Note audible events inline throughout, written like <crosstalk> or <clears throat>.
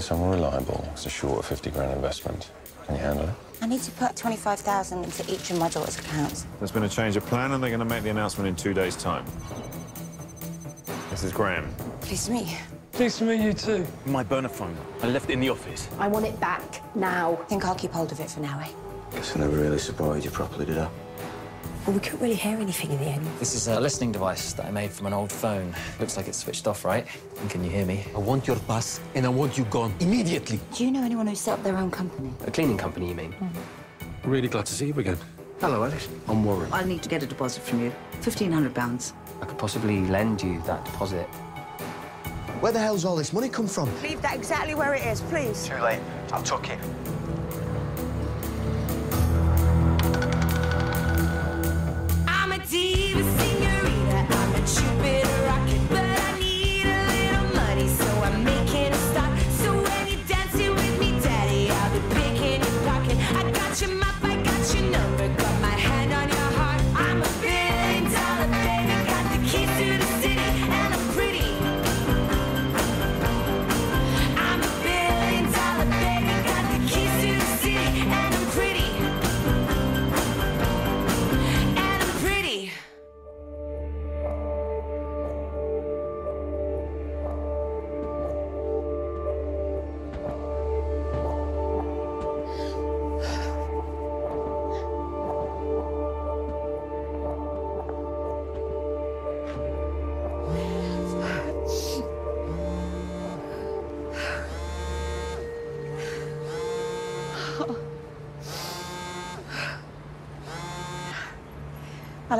need someone reliable. It's a short 50 grand investment. Can you handle it? I need to put 25,000 into each of my daughter's accounts. There's been a change of plan, and they're going to make the announcement in two days' time. This is Graham. Pleased to meet you. Pleased to meet you too. My burner phone. I left it in the office. I want it back now. I think I'll keep hold of it for now, eh? Guess I never really supported you properly, did I? Well, we couldn't really hear anything in the end. This is a listening device that I made from an old phone. Looks like it's switched off, right? And can you hear me? I want your pass, and I want you gone immediately. Do you know anyone who set up their own company? A cleaning company, you mean? Mm-hmm. Really glad to see you again. Hello, Alice. I'm Warren. I'll need to get a deposit from you. £1,500. I could possibly lend you that deposit. Where the hell's all this money come from? Leave that exactly where it is, please. Too late. I'll tuck it.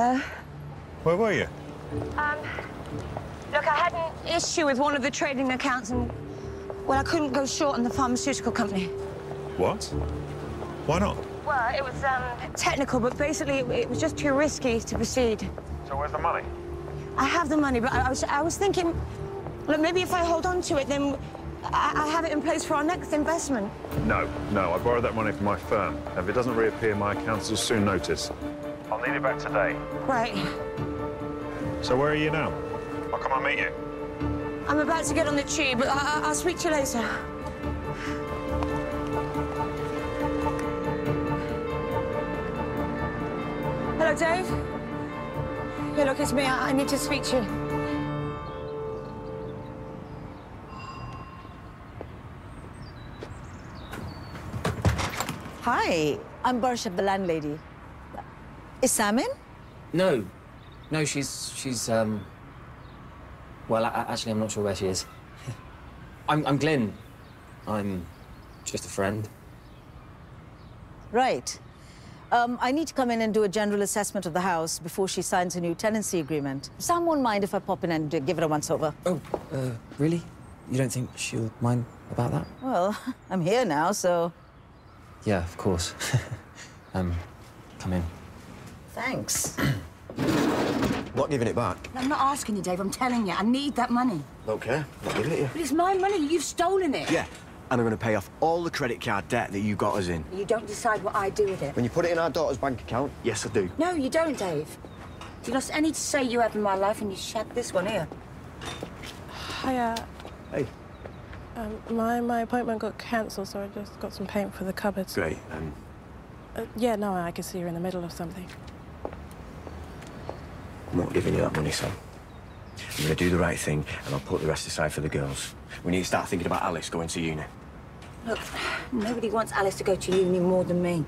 Hello? Where were you? Um, look, I had an issue with one of the trading accounts and, well, I couldn't go short on the pharmaceutical company. What? Why not? Well, it was, um, technical, but basically it, it was just too risky to proceed. So where's the money? I have the money, but I, I was, I was thinking, look, maybe if I hold on to it, then I, I have it in place for our next investment. No, no. I borrowed that money from my firm. If it doesn't reappear, my accounts will soon notice. I'll need it back today. Right. So where are you now? I'll come and meet you. I'm about to get on the tube, but I, I, I'll speak to you later. Hello, Dave. Yeah, look, it's me. I, I need to speak to you. Hi, I'm Barsha, the landlady. Is Sam in? No. No, she's... she's, um... Well, I, actually, I'm not sure where she is. <laughs> I'm, I'm Glyn. I'm just a friend. Right. Um, I need to come in and do a general assessment of the house before she signs a new tenancy agreement. Sam won't mind if I pop in and give it a once-over. Oh, uh, really? You don't think she'll mind about that? Well, <laughs> I'm here now, so... Yeah, of course. <laughs> um, come in. Thanks. <clears throat> Not giving it back. I'm not asking you, Dave. I'm telling you. I need that money. Don't care. Not giving it you. But it's my money. You've stolen it. Yeah. And I'm going to pay off all the credit card debt that you got us in. You don't decide what I do with it. When you put it in our daughter's bank account, yes, I do. No, you don't, Dave. You lost any to say you have in my life, and you shagged this one here. Hiya. Hey. Um, my, my appointment got cancelled, so I just got some paint for the cupboards. Great. Um, Uh, yeah, no, I can see you're in the middle of something. I'm not giving you that money, Sam. I'm going to do the right thing, and I'll put the rest aside for the girls. We need to start thinking about Alice going to uni. Look, nobody wants Alice to go to uni more than me.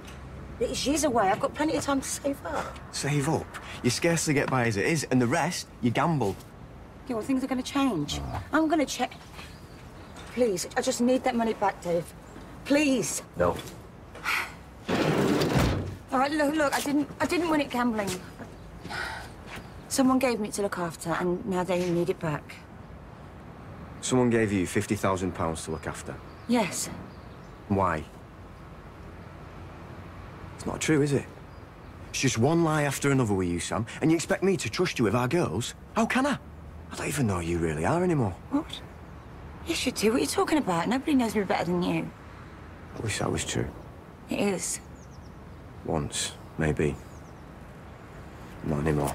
She's away. I've got plenty of time to save up. Save up. You scarcely get by as it is, and the rest, you gamble. Yeah, well, things are going to change. Ah. I'm going to check. Please, I just need that money back, Dave. Please. No. All right, look, look, I didn't, I didn't win it gambling. Someone gave me it to look after, and now they need it back. Someone gave you £50,000 to look after. Yes. Why? It's not true, is it? It's just one lie after another with you, Sam, and you expect me to trust you with our girls? How can I? I don't even know who you really are anymore. What? Yes, you do. What are you talking about? Nobody knows me better than you. I wish that was true. It is. Once, maybe. Not anymore.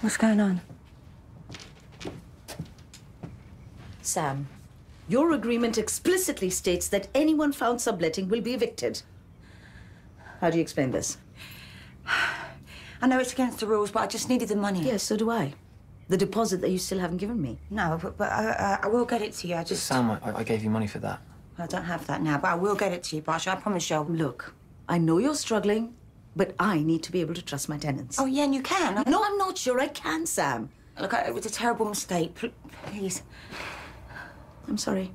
What's going on? Sam, your agreement explicitly states that anyone found subletting will be evicted. How do you explain this? I know it's against the rules, but I just needed the money. Yes, so do I. The deposit that you still haven't given me. No, but, but I, I, I will get it to you. I just. Sam, I, I gave you money for that. I don't have that now, but I will get it to you, Barsha. I promise you'll Look, I know you're struggling, but I need to be able to trust my tenants. Oh, yeah, and you can. No, I'm not sure I can, Sam. Look, I, it was a terrible mistake. Please. I'm sorry.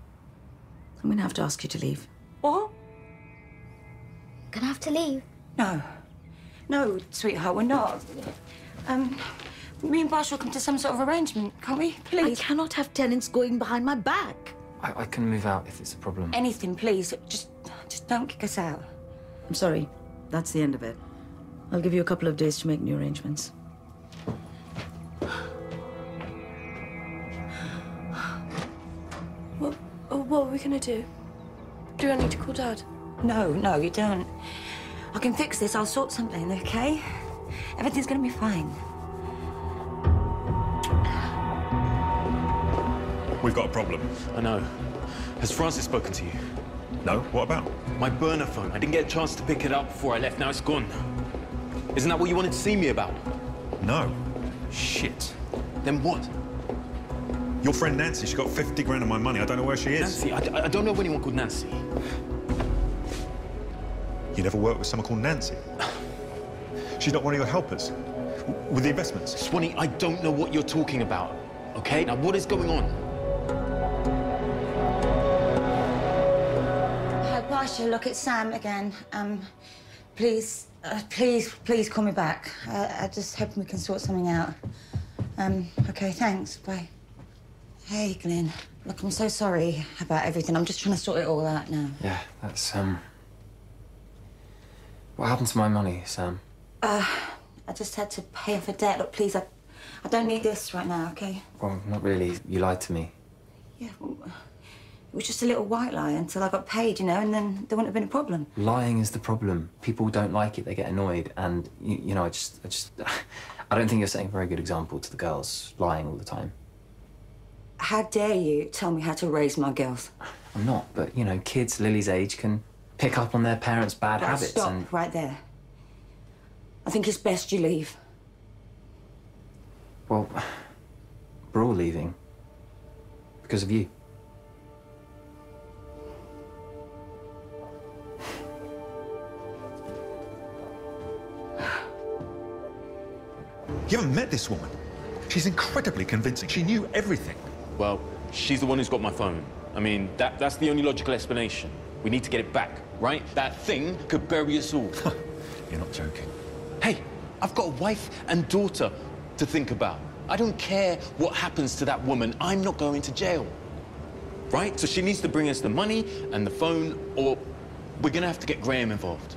I'm gonna have to ask you to leave. What? Gonna have to leave. No. No, sweetheart, we're not. Um, me and Barsha will come to some sort of arrangement, can't we? Please. I cannot have tenants going behind my back. I, I can move out if it's a problem. Anything, please. Just, just don't kick us out. I'm sorry. That's the end of it. I'll give you a couple of days to make new arrangements. What, what are we gonna do? Do I need to call Dad? No, no, you don't. I can fix this. I'll sort something, okay? Everything's gonna be fine. We've got a problem. I know. Has Francis spoken to you? No? What about? My burner phone. I didn't get a chance to pick it up before I left. Now it's gone. Isn't that what you wanted to see me about? No. Shit. Then what? Your friend Nancy, she got 50 grand of my money. I don't know where she is. Nancy, I, I don't know of anyone called Nancy. You never worked with someone called Nancy? <sighs> She's not one of your helpers? With the investments? Swanee, I don't know what you're talking about. Okay? Now, what is going on? Hi, Barsha, look, it's Sam again. Um, please, uh, please, please call me back. I, I just hope we can sort something out. Um, okay, thanks. Bye. Hey, Glenn. Look, I'm so sorry about everything. I'm just trying to sort it all out now. Yeah, that's, um... What happened to my money, Sam? Uh, I just had to pay off a debt. Look, please, I, I don't need this right now, okay? Well, not really. You lied to me. Yeah, well, it was just a little white lie until I got paid, you know, and then there wouldn't have been a problem. Lying is the problem. People don't like it. They get annoyed. And, you, you know, I just... I just... <laughs> I don't think you're setting a very good example to the girls, lying all the time. How dare you tell me how to raise my girls? I'm not, but, you know, kids Lily's age can pick up on their parents' bad Right, habits stop and... right there. I think it's best you leave. Well, <sighs> we're all leaving. Because of you. You haven't met this woman. She's incredibly convincing. She knew everything. Well, she's the one who's got my phone. I mean, that, that's the only logical explanation. We need to get it back, right? That thing could bury us all. <laughs> You're not joking. Hey, I've got a wife and daughter to think about. I don't care what happens to that woman. I'm not going to jail. Right? So she needs to bring us the money and the phone, or we're going to have to get Graham involved.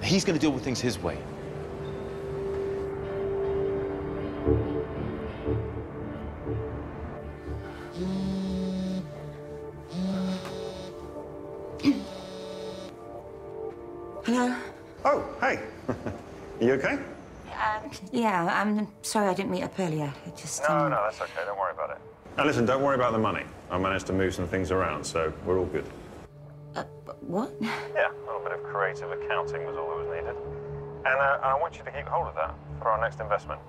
He's going to deal with things his way. I'm sorry I didn't meet up earlier. It just. No, um, no, that's okay. Don't worry about it. Now, listen, don't worry about the money. I managed to move some things around, so we're all good. What? <laughs> Yeah, a little bit of creative accounting was all that was needed. And uh, I want you to keep hold of that for our next investment.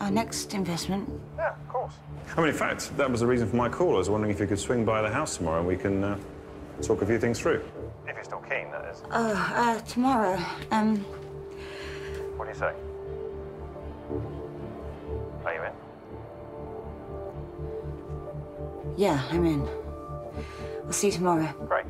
Our next investment. Yeah, of course. I mean, in fact, that was the reason for my call. I was wondering if you could swing by the house tomorrow and we can uh, talk a few things through. If you're still keen, that is. Oh, uh, tomorrow. Um, What do you say? Are you in? yeah, I'm in. I'll see you tomorrow. Great.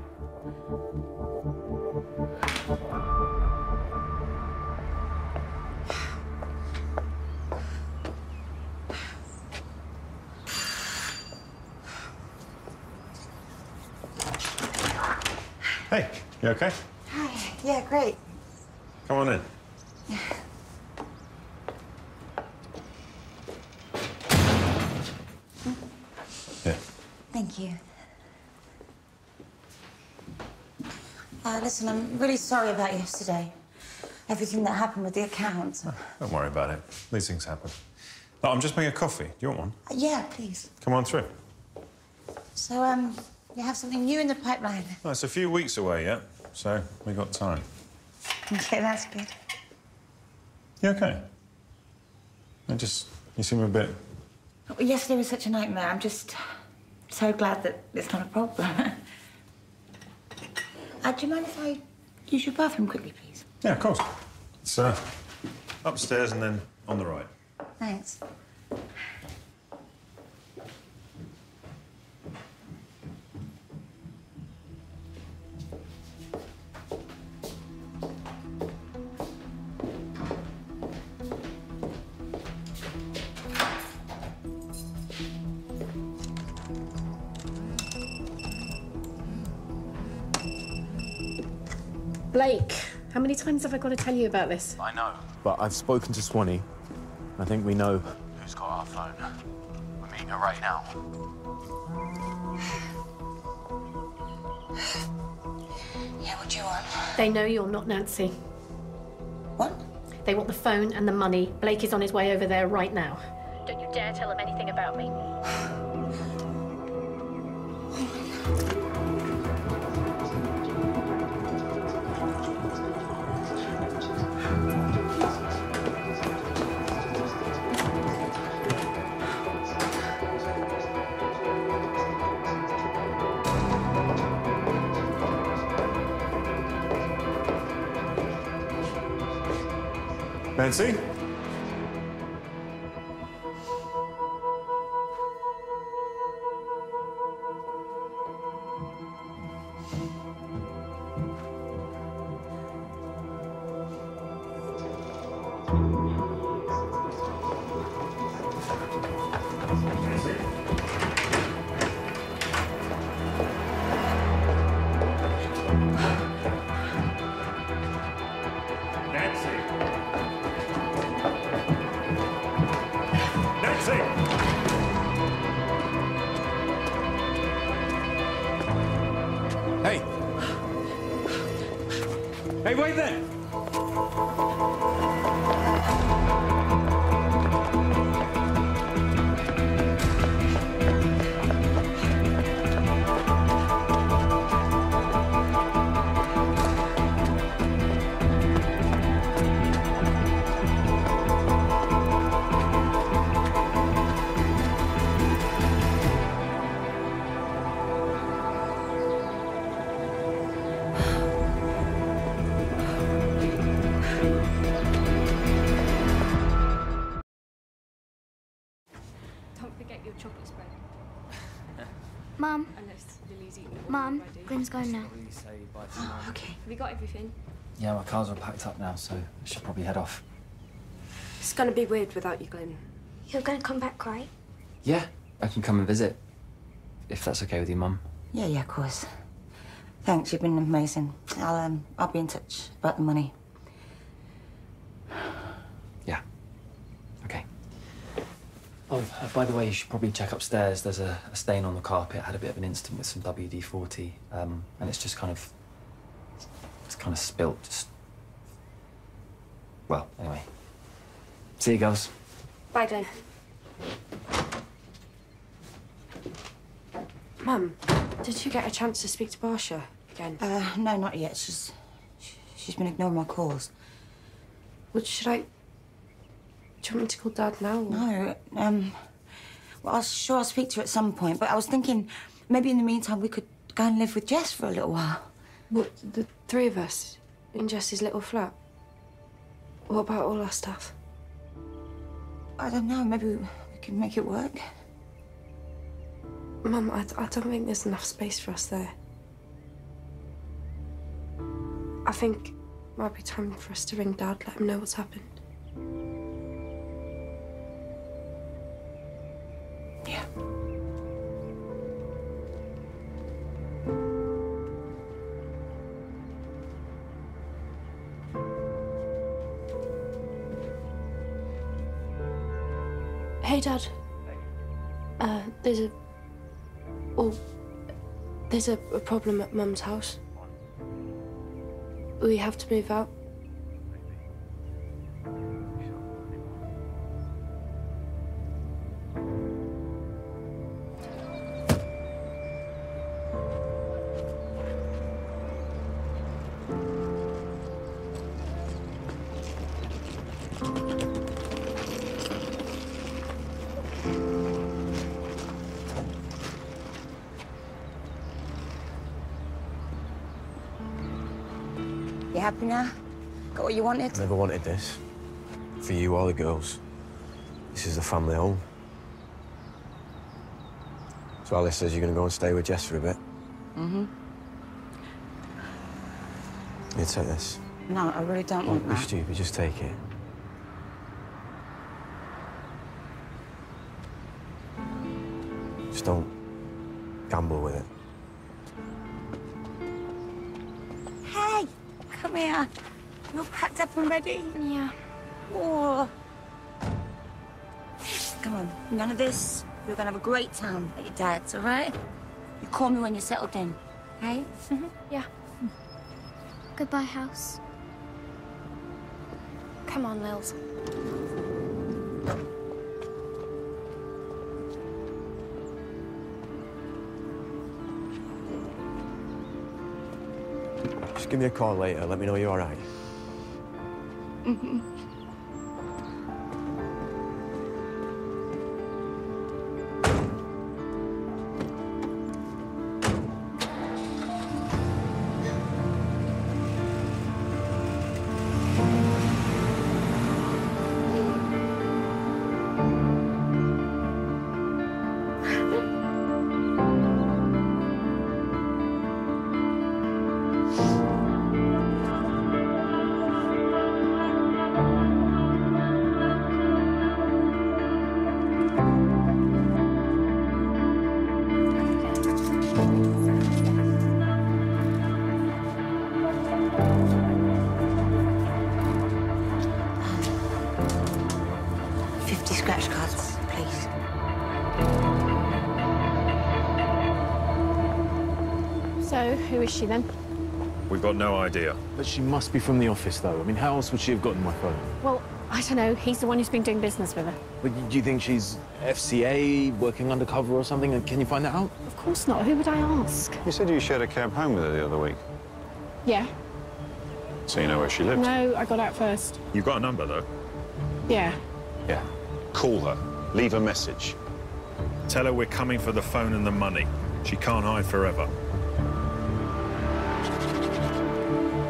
Hey, you okay? Hi. Yeah, great. Come on in. Yeah. Thank you. Listen, I'm really sorry about yesterday. Everything that happened with the account. Don't worry about it. These things happen. Oh, I'm just making a coffee. Do you want one? Uh, yeah, please. Come on through. So, um, you have something new in the pipeline. Well, it's a few weeks away yet, so we got time. Okay, that's good. You okay? I just, you seem a bit. Well, yesterday was such a nightmare. I'm just so glad that it's not a problem. <laughs> uh, do you mind if I use your bathroom quickly, please? Yeah, of course. It's uh, upstairs and then on the right. Thanks. Blake, how many times have I got to tell you about this? I know. But I've spoken to Swanee. I think we know who's got our phone. We're meeting her right now. Yeah, what do you want? They know you're not Nancy. What? They want the phone and the money. Blake is on his way over there right now. Don't you dare tell them anything about me. Nancy? Mum, already. Glyn's going now. okay. Have you got everything? Yeah, my car's all packed up now, so I should probably head off. It's gonna be weird without you, Glenn. You're gonna come back, right? Yeah, I can come and visit. If that's okay with you, Mum. Yeah, yeah, of course. Thanks, you've been amazing. I'll, um, I'll be in touch about the money. Yeah. Okay. Oh, uh, by the way, you should probably check upstairs. There's a, a stain on the carpet. I had a bit of an incident with some WD-40, um, and it's just kind of, it's kind of spilt. Just, well, anyway. See you, girls. Bye, Glenn. Mum, did you get a chance to speak to Barsha again? Uh, no, not yet. She's, she's been ignoring my calls. Well, should I... Do you want me to call Dad now? or- No, um, well, I was sure I'll speak to her at some point, but I was thinking maybe in the meantime we could go and live with Jess for a little while. What, the three of us in Jess's little flat? What about all our stuff? I don't know, maybe we could make it work. Mum, I, I don't think there's enough space for us there. I think it might be time for us to ring Dad, let him know what's happened. Hey, Dad. Uh, there's a. Oh, there's a, a problem at Mum's house. We have to move out. Happy now? Got what you wanted? Never wanted this. For you or the girls. This is the family home. So Alice says you're going to go and stay with Jess for a bit. Mm-hmm. You take this. No, I really don't want be that. stupid, just take it. Just don't gamble with it. Up and ready? Yeah. Oh. Come on, none of this. We're gonna have a great time at your dad's, all right? You call me when you're settled in, okay? Mm-hmm. Yeah. Goodbye, house. Come on, Lils. Just give me a call later. Let me know you're all right. Mm-hmm. Fifty she then? We've got no idea. But she must be from the office, though. I mean, how else would she have gotten my phone? Well, I don't know. He's the one who's been doing business with her. But do you think she's FCA, working undercover or something? Can you find that out? Of course not. Who would I ask? You said you shared a cab home with her the other week, Yeah. so you know where she lives. No, I got out first. You've got a number, though. Yeah. Yeah. Call her. Leave a message. Tell her we're coming for the phone and the money. She can't hide forever.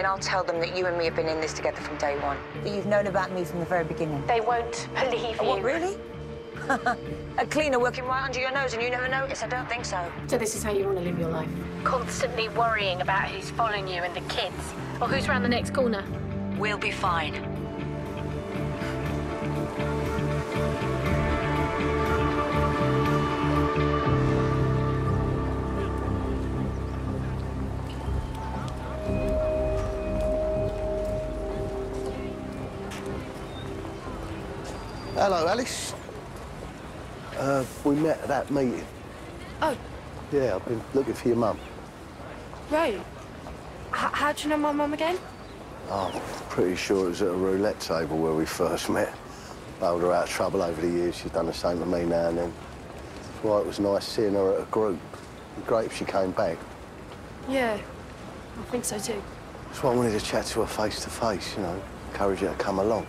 And I'll tell them that you and me have been in this together from day one. That you've known about me from the very beginning. They won't believe Oh, you. What, really? <laughs> a cleaner working right under your nose and you never notice? I don't think so. So this is how you want to live your life? Constantly worrying about who's following you and the kids, or who's round the next corner. We'll be fine. Hello, Alice. Uh, we met at that meeting. Oh, Yeah, I've been looking for your mum. right. H- how do you know my mum again? Oh, I'm pretty sure it was at a roulette table where we first met. Bailed her out of trouble over the years. She's done the same to me now and then. That's why it was nice seeing her at a group. It'd be great if she came back. Yeah, I think so too. That's why I wanted to chat to her face to face, you know, encourage her to come along.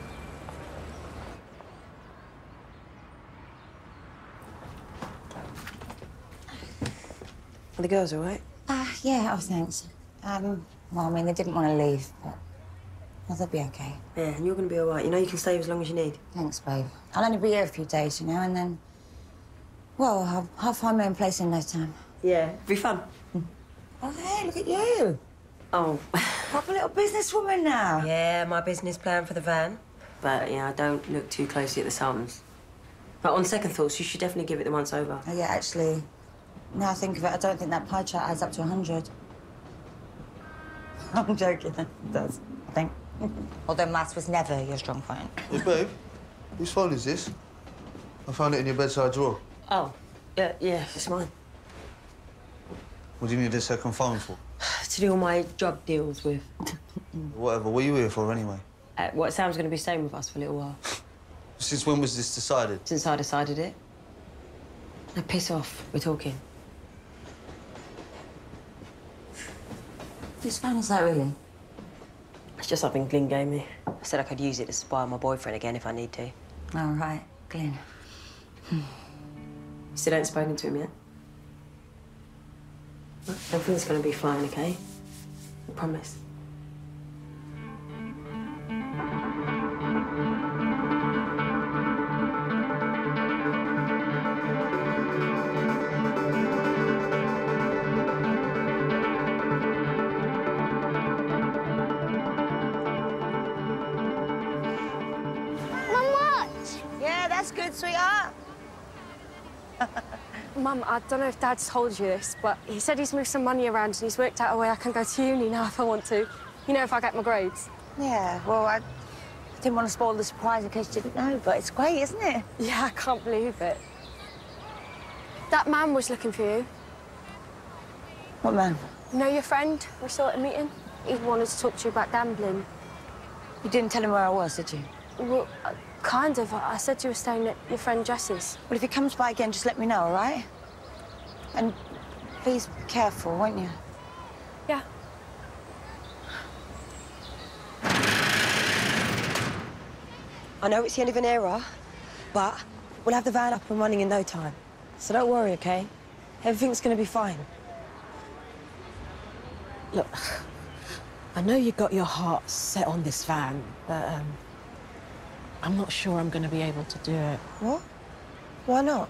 Are the girls all right? Uh, yeah, oh, thanks. Um, well, I mean, they didn't want to leave, but well, they'll be okay. Yeah, and you're going to be all right. You know you can stay as long as you need. Thanks, babe. I'll only be here a few days, you know, and then Well, I'll, I'll find my own place in no time. Yeah, be fun. Oh, hey, look at you. Oh. <laughs> Proper little businesswoman now. Yeah, my business plan for the van. But, yeah, I don't look too closely at the sums. But on second thoughts, you should definitely give it the once over. Oh, yeah, actually, now I think of it, I don't think that pie chart adds up to 100. <laughs> I'm joking. It does, I think. <laughs> Although maths was never your strong point. Hey, babe, whose phone is this? I found it in your bedside drawer. Oh, yeah, yeah, it's mine. What do you need a second phone for? <sighs> To do all my job deals with. <laughs> Whatever. What are you here for, anyway? Uh, what Sam's going to be staying with us for a little while. Since when was this decided? Since I decided it. Now piss off. We're talking. Whose phone is that, really? It's just something Glyn gave me. I said I could use it to spy on my boyfriend again if I need to. All right, Glenn. You hmm. still ain't spoken to him yet? Everything's gonna be fine, okay? I promise. I don't know if Dad's told you this, but he said he's moved some money around and he's worked out a way I can go to uni now if I want to. You know, if I get my grades. Yeah, well, I didn't want to spoil the surprise in case you didn't know, but it's great, isn't it? Yeah, I can't believe it. That man was looking for you. What man? You know your friend we saw at a meeting? He wanted to talk to you about gambling. You didn't tell him where I was, did you? Well, uh, kind of. I I said you were staying at your friend Jess's. Well, if he comes by again, just let me know, all right? And please be careful, won't you? Yeah. I know it's the end of an era, but we'll have the van up and running in no time. So don't worry, okay? Everything's gonna be fine. Look, I know you got your heart set on this van, but um, I'm not sure I'm going to be able to do it. What? Why not?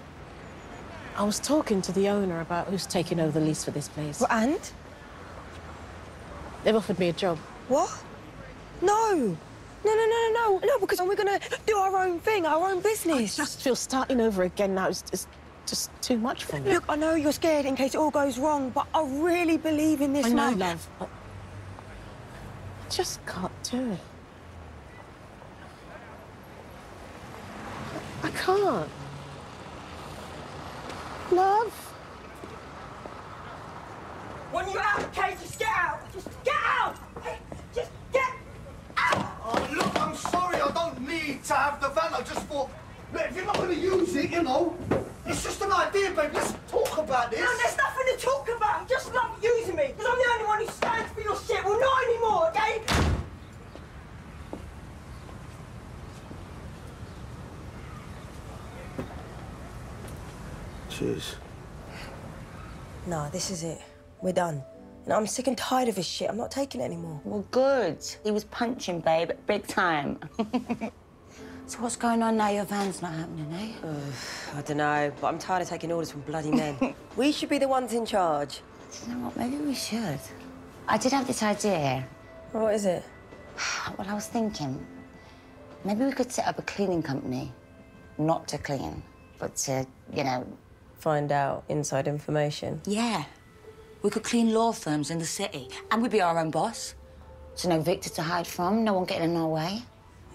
I was talking to the owner about who's taking over the lease for this place. Well, and? They've offered me a job. What? No! No, no, no, no, no, no, because we're gonna do our own thing, our own business. I just feel starting over again now is is just too much for me. Look, I know you're scared in case it all goes wrong, but I really believe in this I know, man. love. but I just can't do it. I can't. Love. When you're out, okay, just get out. Just get out. Just get out. Oh, look, I'm sorry. I don't need to have the van. I just thought, look, if you're not going to use it, you know, it's just an idea, babe. Let's talk about this. No, there's nothing to talk about. Just love using me, because I'm the only one who stands for your shit. Well, not anymore, okay? Cheers. No, this is it. We're done. And I'm sick and tired of his shit. I'm not taking it anymore. Well, good. He was punching, babe, big time. <laughs> so what's going on now? Your van's not happening, eh? I don't know, but I'm tired of taking orders from bloody men. <laughs> we should be the ones in charge. Do You know what? Maybe we should. I did have this idea. What is it? <sighs> Well, I was thinking, maybe we could set up a cleaning company. Not to clean, but to, you know... Find out inside information. Yeah. We could clean law firms in the city, and we'd be our own boss. So no Victor to hide from, no one getting in our way.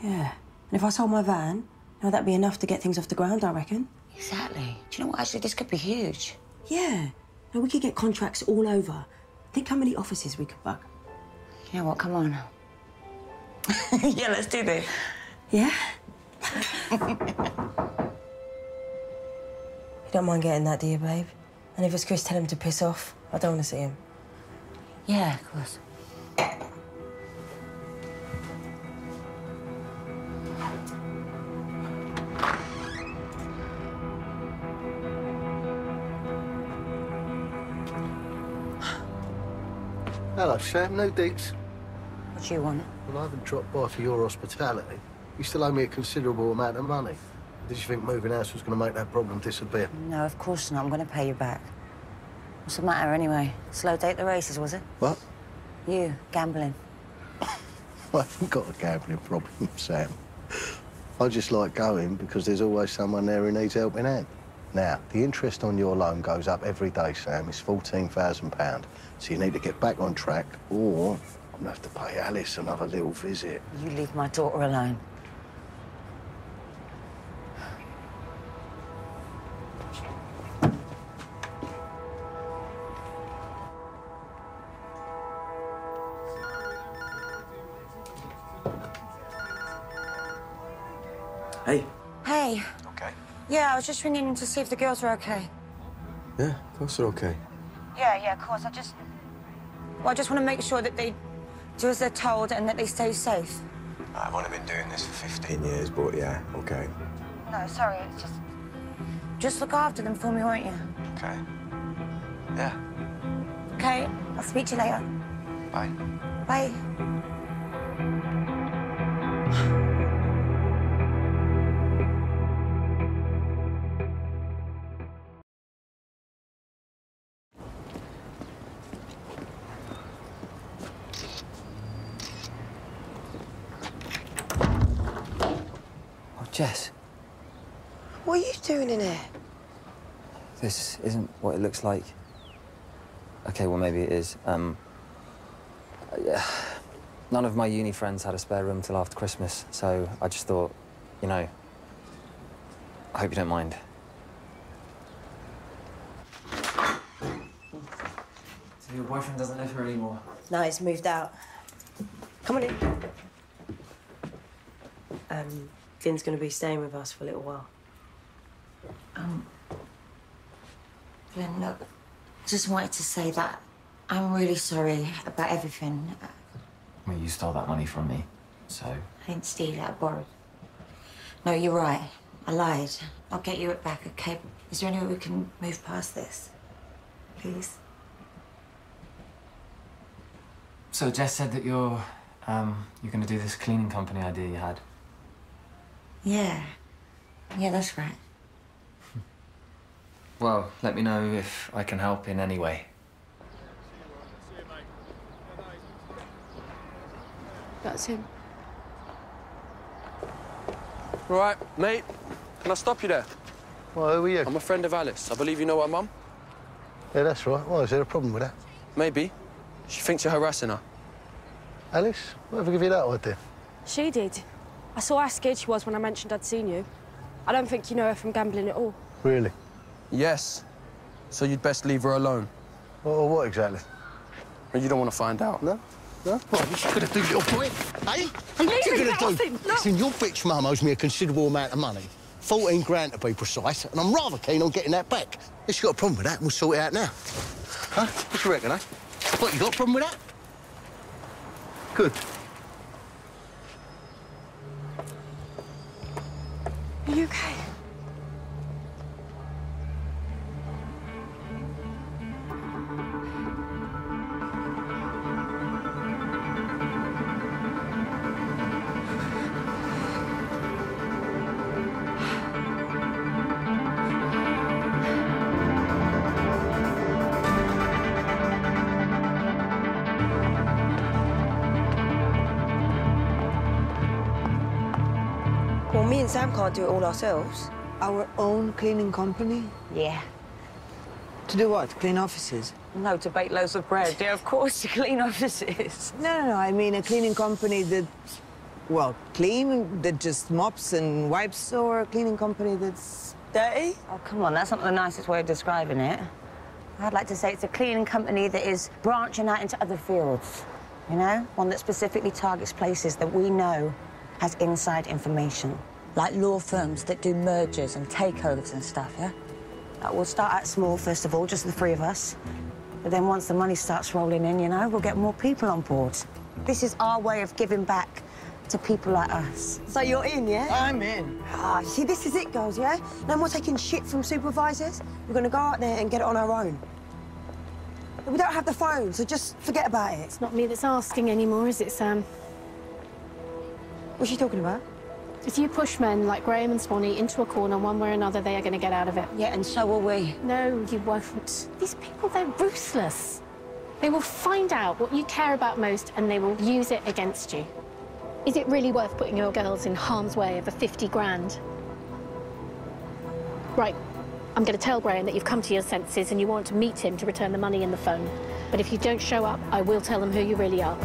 Yeah. And if I sold my van, now that'd be enough to get things off the ground, I reckon. Exactly. Do you know what? Actually, this could be huge. Yeah. Now we could get contracts all over. Think how many offices we could bug. You know what? Come on. <laughs> <laughs> yeah, let's do this. Yeah? <laughs> you don't mind getting that, do you, babe? And if it's Chris, tell him to piss off. I don't want to see him. Yeah, of course. Hello, Sam. No digs. What do you want? Well, I haven't dropped by for your hospitality. You still owe me a considerable amount of money. Did you think moving house was going to make that problem disappear? No, of course not. I'm going to pay you back. What's the matter anyway? Slow date the races, was it? What? You, gambling. <laughs> I haven't got a gambling problem, Sam. I just like going because there's always someone there who needs helping hand. Now, the interest on your loan goes up every day, Sam. It's £14,000. So you need to get back on track, or I'm going to have to pay Alice another little visit. You leave my daughter alone. Was just ringing to see if the girls are okay. Yeah, of course they're okay. Yeah, yeah, of course. I just... Well, I just want to make sure that they do as they're told and that they stay safe. I've only been doing this for 15 years, but yeah, okay. No, sorry, it's just... Just look after them for me, won't you? Okay. Yeah. Okay, I'll speak to you later. Bye. Bye. What it looks like. Okay, well, maybe it is. Um, yeah, <sighs> none of my uni friends had a spare room till after Christmas, so I just thought, you know, I hope you don't mind. So your boyfriend doesn't live here anymore? No, he's moved out. Come on in. Um, Finn's going to be staying with us for a little while. Um, Glenn, look, just wanted to say that I'm really sorry about everything. Well, you stole that money from me, so... I didn't steal it, I borrowed. No, you're right. I lied. I'll get you it back, okay? Is there any way we can move past this? Please? So Jess said that you're, um, you're going to do this cleaning company idea you had. Yeah. Yeah, that's right. Well, let me know if I can help in any way. That's him. Right, mate. Can I stop you there? Well, who are you? I'm a friend of Alice. I believe you know her mum. Yeah, that's right. Well, is there a problem with that? Maybe. She thinks you're harassing her. Alice, whatever give you that idea? She did. I saw how scared she was when I mentioned I'd seen you. I don't think you know her from gambling at all. Really? Yes. So you'd best leave her alone. Well, what exactly? Well, you don't want to find out. No? No? What, you gonna do, little boy? Hey? I'm what you gonna do? off. No. Listen, your bitch mum owes me a considerable amount of money. 14 grand to be precise, and I'm rather keen on getting that back. If you got a problem with that, we'll sort it out now. Huh? What you reckon, eh? What, you got a problem with that? Good. Can't do it all ourselves. Our own cleaning company? Yeah. To do what? Clean offices? No, to bake loaves of bread. Yeah, of course, <laughs> to clean offices. No, no, no. I mean a cleaning company that, well, clean, that just mops and wipes, or a cleaning company that's dirty? Oh, come on, that's not the nicest way of describing it. I'd like to say it's a cleaning company that is branching out into other fields. You know? One that specifically targets places that we know has inside information. Like law firms that do mergers and takeovers and stuff, yeah? Uh, we'll start out small, first of all, just the three of us. But then once the money starts rolling in, you know, we'll get more people on board. This is our way of giving back to people like us. So you're in, yeah? I'm in. Ah, see, this is it, girls, yeah? No more taking shit from supervisors. We're gonna go out there and get it on our own. We don't have the phone, so just forget about it. It's not me that's asking anymore, is it, Sam? What's she talking about? If you push men like Graham and Swanee into a corner, one way or another, they are going to get out of it. Yeah, and so will we. No, you won't. These people, they're ruthless. They will find out what you care about most and they will use it against you. Is it really worth putting your girls in harm's way over 50 grand? Right. I'm going to tell Graham that you've come to your senses and you want to meet him to return the money and the phone. But if you don't show up, I will tell them who you really are.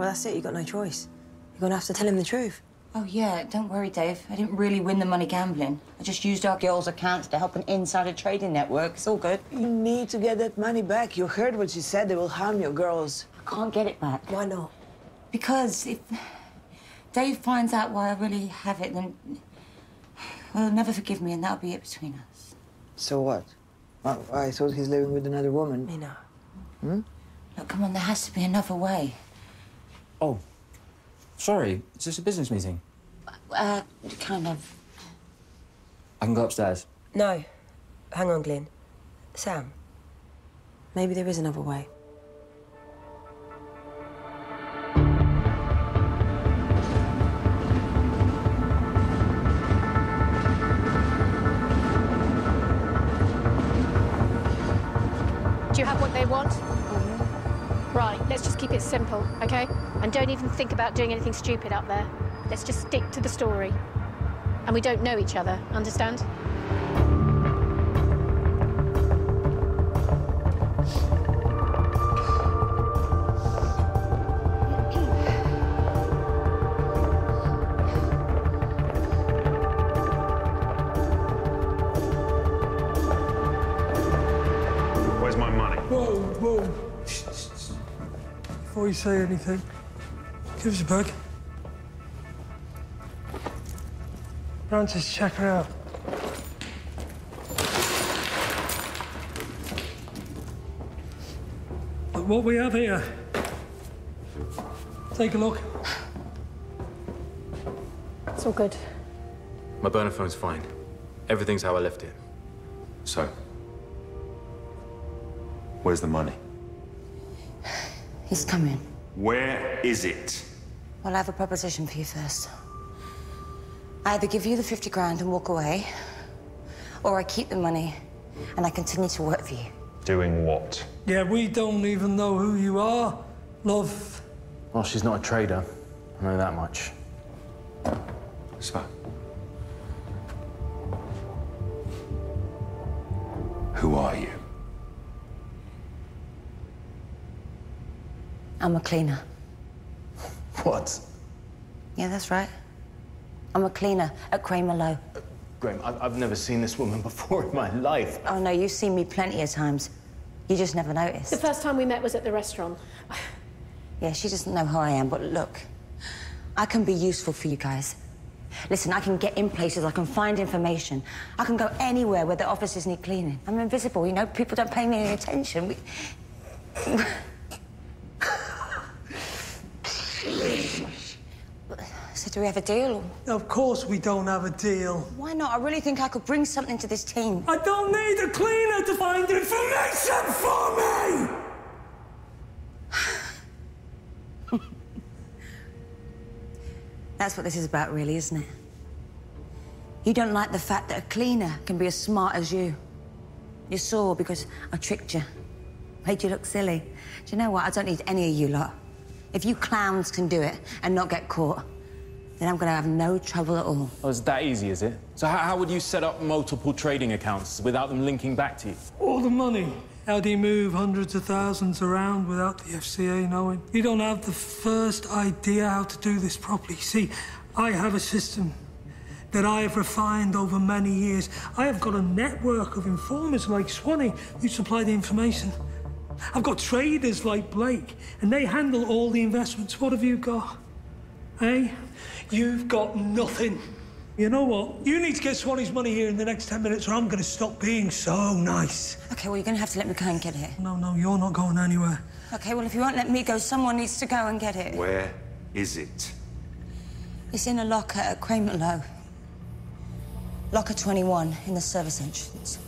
Well, that's it. You've got no choice. You're going to have to tell him the truth. Oh, yeah, don't worry, Dave. I didn't really win the money gambling. I just used our girls' accounts to help an insider trading network. It's all good. You need to get that money back. You heard what she said. They will harm your girls. I can't get it back. Why not? Because if Dave finds out why I really have it, then well, he'll never forgive me, and that'll be it between us. So what? I, I thought he's living with another woman. Mina. Hmm? Look, come on, there has to be another way. Oh, sorry. Is this a business meeting? Uh, kind of. I can go upstairs. No. Hang on, Glyn. Sam. Maybe there is another way. Simple, okay? And don't even think about doing anything stupid up there. Let's just stick to the story. And we don't know each other, understand? Before you say anything, give us a bug. Francis, check her out. Look what we have here. Take a look. It's all good. My burner phone's fine. Everything's how I left it. So, where's the money? He's coming. Where is it? Well, I have a proposition for you first. I either give you the 50 grand and walk away, or I keep the money and I continue to work for you. Doing what? Yeah, we don't even know who you are, love. Well, she's not a trader. I know that much. So, who are you? I'm a cleaner. What? Yeah, that's right. I'm a cleaner at Kramer Low. Uh, Graham, I've, I've never seen this woman <laughs> before in my life. Oh, no, you've seen me plenty of times. You just never noticed. The first time we met was at the restaurant. <sighs> Yeah, she doesn't know who I am, but look, I can be useful for you guys. Listen, I can get in places, I can find information. I can go anywhere where the offices need cleaning. I'm invisible, you know, people don't pay me any attention. We... <laughs> so do we have a deal? Of course we don't have a deal. Why not? I really think I could bring something to this team. I don't need a cleaner to find information for me! <laughs> That's what this is about, really, isn't it? You don't like the fact that a cleaner can be as smart as you. You're sore because I tricked you. Made you look silly. Do you know what? I don't need any of you lot. If you clowns can do it and not get caught, then I'm gonna have no trouble at all. Oh, it's that easy, is it? So how, how would you set up multiple trading accounts without them linking back to you? All the money. How do you move hundreds of thousands around without the FCA knowing? You don't have the first idea how to do this properly. See, I have a system that I have refined over many years. I have got a network of informers like Swanee who supply the information. I've got traders like Blake, and they handle all the investments. What have you got? Hey? You've got nothing. You know what? You need to get Swanee's money here in the next 10 minutes, or I'm going to stop being so nice. Okay, well, you're gonna have to let me go and get it. No, no, you're not going anywhere. Okay, well, if you won't let me go, someone needs to go and get it. Where is it? It's in a locker at Kramer Low. Locker 21 in the service entrance.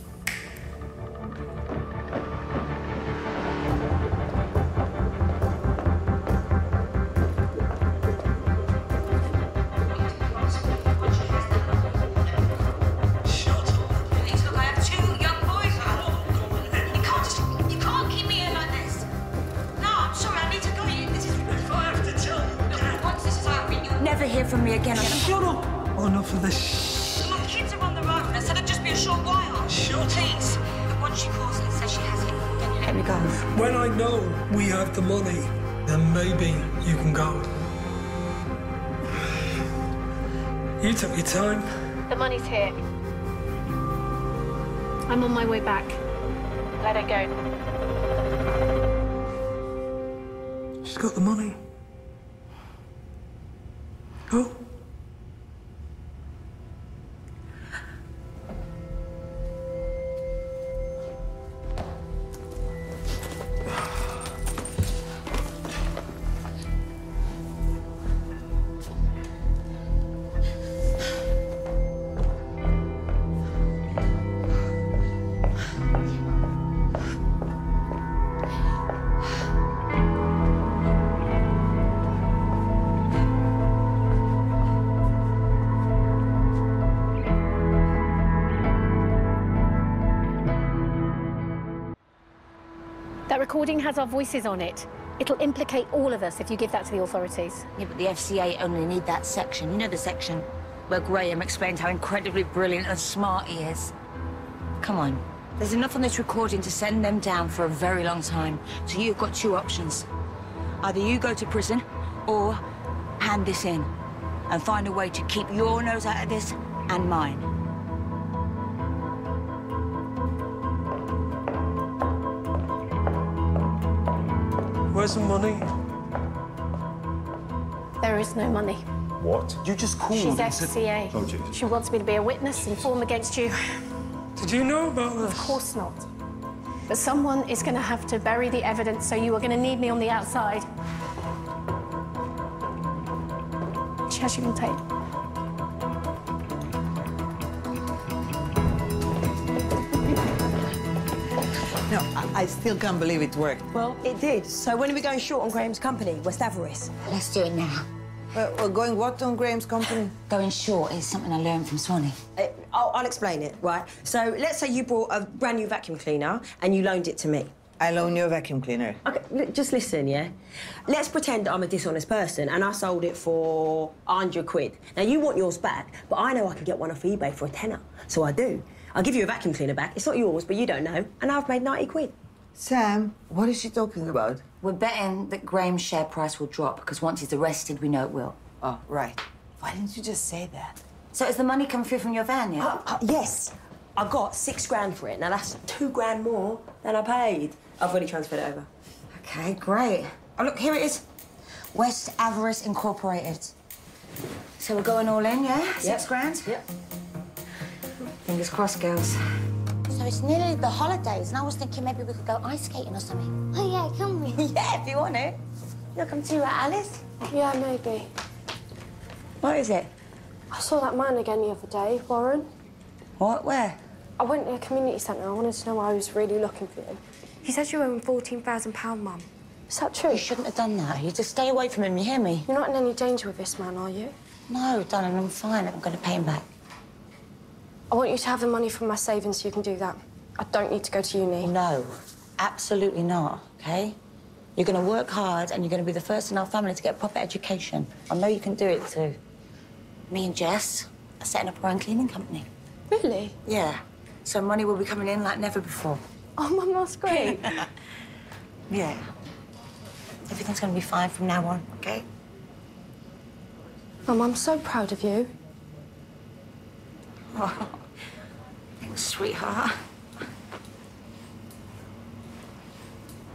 never hear from me again. Shut up! Oh, not for this. My kids are on their own. I said it'd just be a short while. Sure. Please. But once she calls and says she has it, then let me go. When I know we have the money, then maybe you can go. You took your time. The money's here. I'm on my way back. Let her go. She's got the money. Has our voices on it. It'll implicate all of us if you give that to the authorities. Yeah, but the FCA only need that section. You know the section where Graham explains how incredibly brilliant and smart he is. Come on. There's enough on this recording to send them down for a very long time. So you've got two options. Either you go to prison or hand this in and find a way to keep your nose out of this and mine. Where's the money? There is no money. What? You just called She's FCA. Oh, Jesus. She wants me to be a witness, and form against you. Did you know about this? Of course not. But someone is going to have to bury the evidence, so you are going to need me on the outside. She has you on tape. I, I still can't believe it worked. Well, it did. So when are we going short on Graham's company, West Avarice? Let's do it now. Uh, we're going what on Graham's company? Going short is something I learned from Swanee. Uh, I'll, I'll explain it, right? So let's say you brought a brand new vacuum cleaner and you loaned it to me. I loan you a vacuum cleaner. Okay, li- just listen, yeah? Let's pretend I'm a dishonest person and I sold it for 100 quid. Now, you want yours back, but I know I can get one off eBay for a tenner. So I do. I'll give you a vacuum cleaner back. It's not yours, but you don't know. And I've made 90 quid. Sam, what is she talking about? We're betting that Graham's share price will drop because once he's arrested, we know it will. Oh, right. Why didn't you just say that? So is the money coming through from your van yet? Uh, uh, yes. I got six grand for it. Now, that's two grand more than I paid. I've already transferred it over. Okay, great. Oh, look, here it is. West Avarice Incorporated. So we're going all in, yeah? Six Yep. grand? Yep. Fingers crossed, girls. So it's nearly the holidays, and I was thinking maybe we could go ice skating or something. Oh, yeah, can we? <laughs> yeah, if you want it. You'll come too, right, Alice? Yeah, maybe. What is it? I saw that man again the other day, Warren. What? Where? I went to a community centre. I wanted to know why I was really looking for you. He said you owe him £14,000, Mum. Is that true? You shouldn't have done that. You just stay away from him, you hear me? You're not in any danger with this man, are you? No, darling, I'm fine. I'm going to pay him back. I want you to have the money from my savings so you can do that. I don't need to go to uni. No, absolutely not, okay? You're going to work hard and you're going to be the first in our family to get a proper education. I know you can do it too. Me and Jess are setting up our own cleaning company. Really? Yeah. So money will be coming in like never before. Oh, Mum, that's great. <laughs> Yeah. Everything's going to be fine from now on, okay? Mum, I'm so proud of you. Oh, <laughs> sweetheart.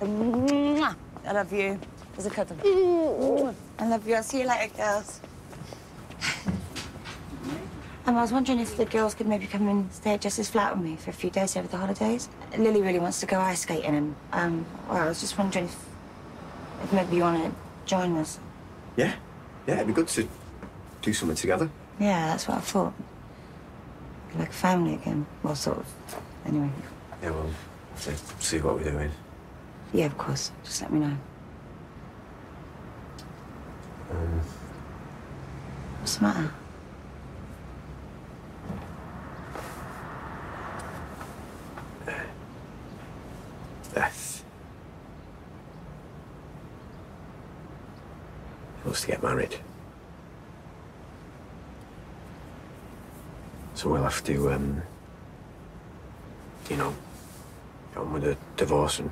I love you. There's a cuddle. I love you. I'll see you later, girls. Um, I was wondering if the girls could maybe come and stay at Jess's flat with me for a few days over the holidays. Lily really wants to go ice skating, and um, well, I was just wondering if, if maybe you want to join us. Yeah, yeah, it'd be good to do something together. Yeah, that's what I thought. Like family again. Well, sort of. Anyway. Yeah, well, to see what we're doing. Yeah, of course. Just let me know. Um, What's the matter? Beth. She wants to get married. So we'll have to um, you know, got on with the divorce and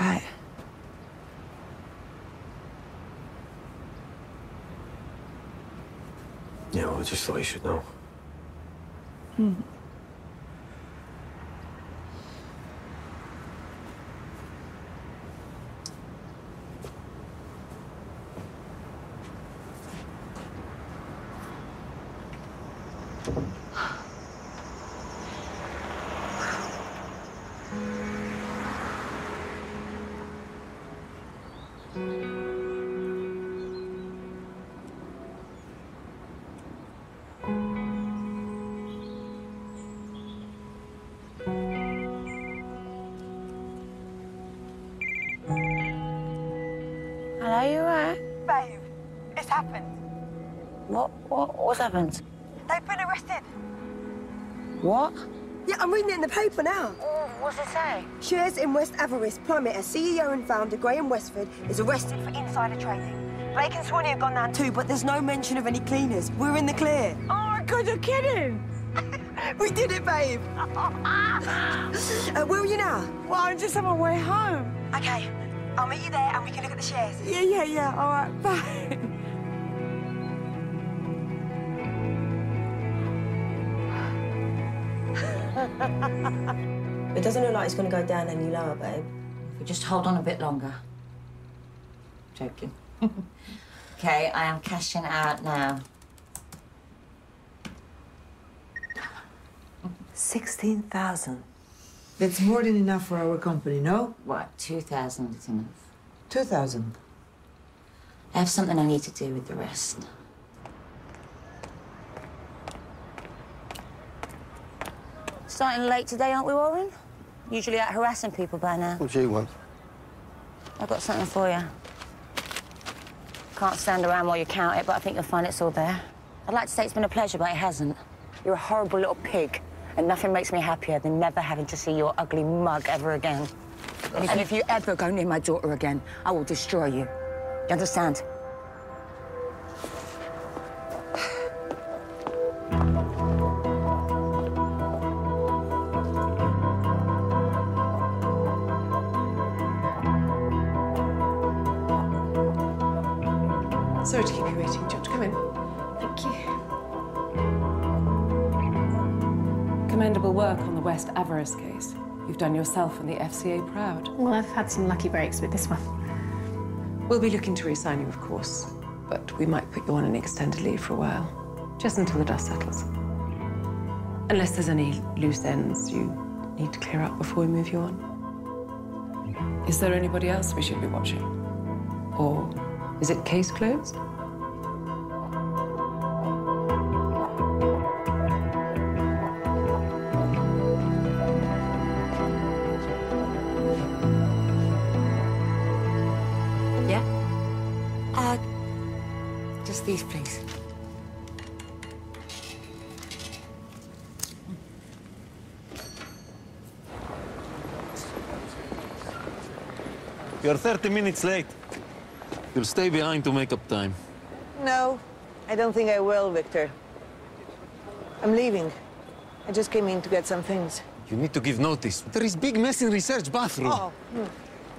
Right. yeah, well, I just thought you should know. Hmm. Hello, you alright? Babe, it's happened. What, what, what's happened? They've been arrested. What? Yeah, I'm reading it in the paper now. what's it say? Shares in West Avarice plummet as CEO and founder Graham Westford is arrested for insider trading. Blake and Swanee have gone down too, but there's no mention of any cleaners. We're in the clear. Oh my god, you're kidding! <laughs> we did it, babe. <laughs> uh, where are you now? Well, I'm just on my way home. Okay, I'll meet you there and we can look at the shares. Yeah, yeah, yeah. All right, bye. <laughs> it's going to go down any lower, babe. If we just hold on a bit longer. Joking. <laughs> okay, I am cashing out now. 16,000. That's more than enough for our company, no? What, 2,000 is enough? 2,000. I have something I need to do with the rest. Starting late today, aren't we, Warren? Usually out harassing people by now. What do you want? I've got something for you. Can't stand around while you count it, but I think you'll find it's all there. I'd like to say it's been a pleasure, but it hasn't. You're a horrible little pig, and nothing makes me happier than never having to see your ugly mug ever again. And if, and if you ever go near my daughter again, I will destroy you. You understand? West case. You've done yourself and the FCA proud. Well, I've had some lucky breaks with this one. We'll be looking to re-sign you, of course, but we might put you on an extended leave for a while, just until the dust settles. Unless there's any loose ends you need to clear up before we move you on. Is there anybody else we should be watching? Or is it case closed? These, please. You're 30 minutes late. You'll stay behind to make up time. No, I don't think I will, Victor. I'm leaving. I just came in to get some things. You need to give notice. There is big mess in research bathroom. Oh, hmm.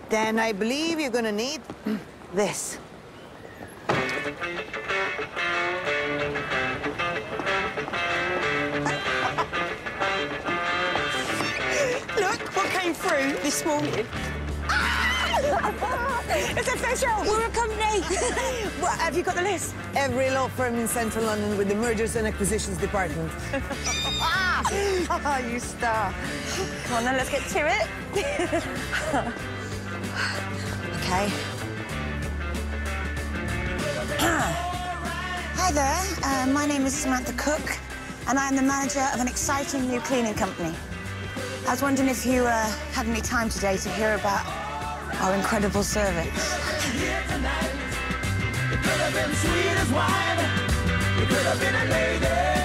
then I believe you're gonna need this. Through this morning. it's official! We're a company! <laughs> what, have you got the list? Every law firm in central London with the mergers and acquisitions department. ah, <laughs> you star. Come on then, let's get to it. <laughs> okay. <clears throat> Hi there, uh, my name is Samantha Cook, and I am the manager of an exciting new cleaning company. I was wondering if you uh, had any time today to hear about our incredible service. It could have been sweet as wine. It could have been a lady.